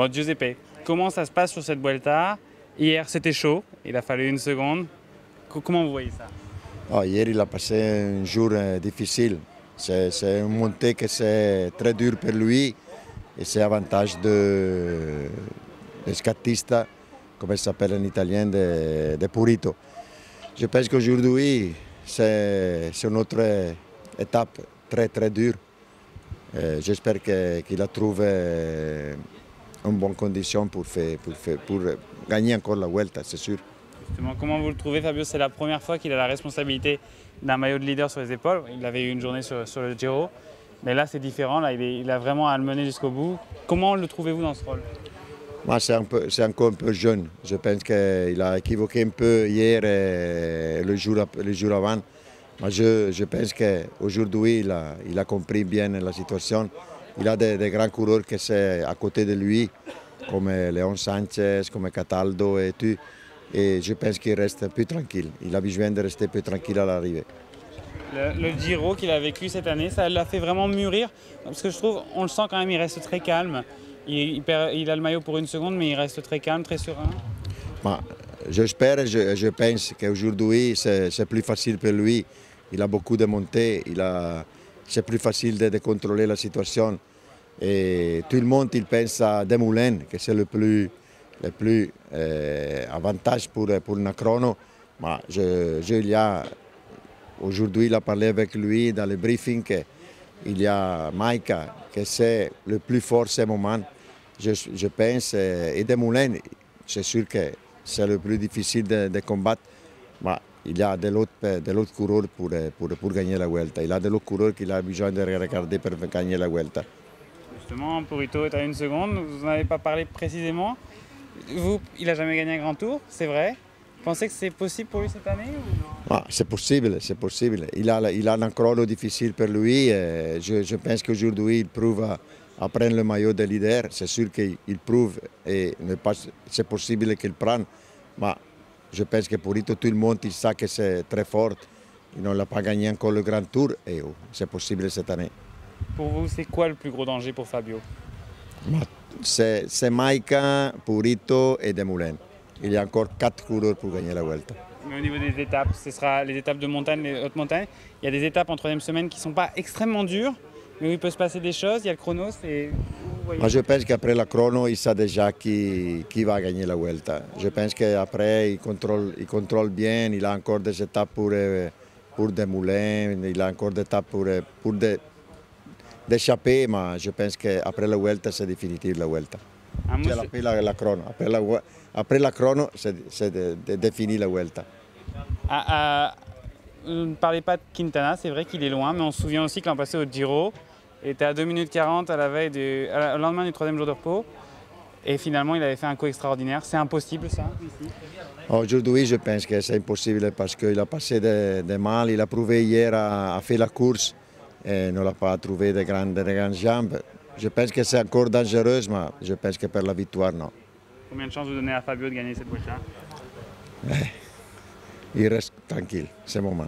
Bon, Giuseppe, comment ça se passe sur cette Vuelta? Hier, c'était chaud, il a fallu une seconde. Co- Comment vous voyez ça? Ah, hier, il a passé un jour euh, difficile. C'est une montée que c'est très dur pour lui et c'est avantage de, scatista, comme il s'appelle en italien, de, Purito. Je pense qu'aujourd'hui, c'est une autre étape très très dure. Euh, J'espère qu'il a trouvé euh, une bonne condition pour, faire- pour, faire- pour gagner encore la Vuelta, c'est sûr. Justement, comment vous le trouvez, Fabio? C'est la première fois qu'il a la responsabilité d'un maillot de leader sur les épaules. Il avait eu une journée sur, sur le Giro. Mais là, c'est différent. Là, il, est- il a vraiment à le mener jusqu'au bout. Comment le trouvez-vous dans ce rôle? Moi, c'est encore un peu jeune. Je pense qu'il a équivoqué un peu hier et le jour, ap- le jour avant. Mais je, je pense qu'aujourd'hui, il a, il a compris bien la situation. Il a des, des grands coureurs qui sont à côté de lui, comme Léon Sanchez, comme Cataldo et tout. Et je pense qu'il reste plus tranquille. Il a besoin de rester plus tranquille à l'arrivée. le, le Giro qu'il a vécu cette année, ça l'a fait vraiment mûrir. Parce que je trouve, on le sent quand même, il reste très calme. Il, il perd- il a le maillot pour une seconde, mais il reste très calme, très serein. Mais J'espère et je, je pense qu'aujourd'hui c'est c'est plus facile pour lui. Il a beaucoup de montées, il a- c'est plus facile de, contrôler la situation. Tout le monde il pense à Demoulin, que c'est le plus, le plus euh, avantage pour, pour une chrono. Mais je, je, il a- aujourd'hui, il a parlé avec lui dans le briefing qu'il y a Maika, que c'est le plus fort ce moment. Je, je pense, euh, et Demoulin, c'est sûr que c'est le plus difficile de, de combattre. Mais il y a de l'autre coureur pour, pour, pour gagner la Vuelta. Il y a de l'autre coureur qu'il a besoin de regarder pour gagner la Vuelta. Justement, Purito est à une seconde. Vous n'en avez pas parlé précisément. Vous, il n'a jamais gagné un grand tour, c'est vrai. Vous pensez que c'est possible pour lui cette année ou Ah, c'est possible, c'est possible. Il a, il a un chrono difficile pour lui. et je, je pense qu'aujourd'hui, il prouve à, à prendre le maillot de leader. C'est sûr qu'il prouve et c'est possible qu'il prenne. Mais je pense que pour Ito, tout le monde il sait que c'est très fort. Il n'a pas gagné encore le grand tour et oh, c'est possible cette année. Pour vous, c'est quoi le plus gros danger pour Fabio? C'est c'est Maika, Purito et Demoulin. Il y a encore quatre coureurs pour gagner la Vuelta. Mais au niveau des étapes, ce sera les étapes de montagne, les hautes montagnes. Il y a des étapes en troisième semaine qui ne sont pas extrêmement dures, mais où il peut se passer des choses. Il y a le vous voyez. Moi, je pense qu'après la chrono, il sait déjà qui, qui va gagner la Vuelta. Je pense qu'après, il contrôle, il contrôle bien. Il a encore des étapes pour, pour des moulins, il a encore des étapes pour, pour des- d'échapper, mais je pense qu'après la Vuelta, c'est définitif la Vuelta. Après la, la chrono. Après la, après la chrono, c'est défini la Vuelta. Ah, ah, ne parlez pas de Quintana, c'est vrai qu'il est loin, mais on se souvient aussi que l'an passé au Giro, il était à 2 minutes 40 à la veille du, à la- au lendemain du troisième jour de repos. Et finalement, il avait fait un coup extraordinaire. C'est impossible, ça, Aujourd'hui, je pense que c'est impossible parce qu'il a passé des des mal. Il a prouvé hier à, à faire la course et ne l'a pas trouvé de grandes, de grandes jambes. Je pense que c'est encore dangereux, mais je pense que pour la victoire, non. Combien de chances vous donnez à Fabio de gagner cette Vuelta Il reste tranquille, ce moment.